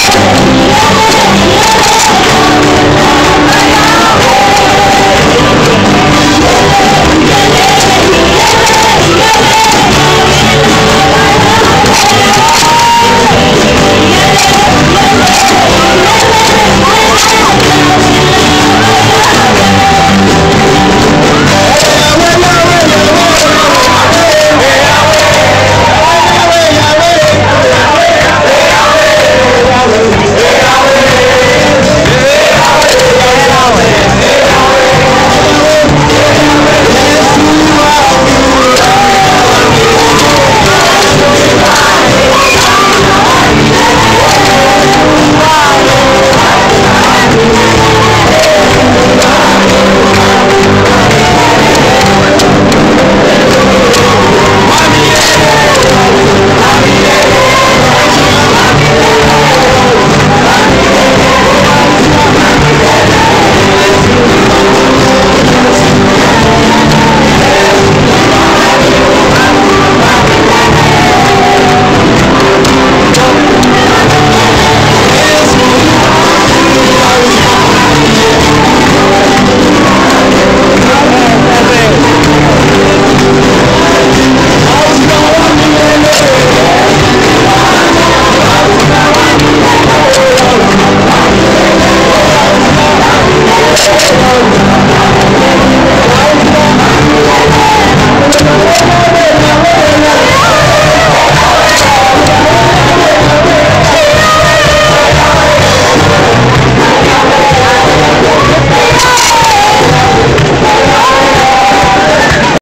you Oh,